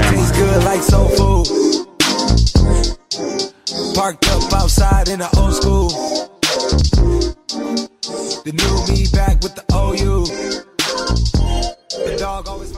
Tastes good like soul food. Parked up outside in the old school. The new me back with the OU. The dog always.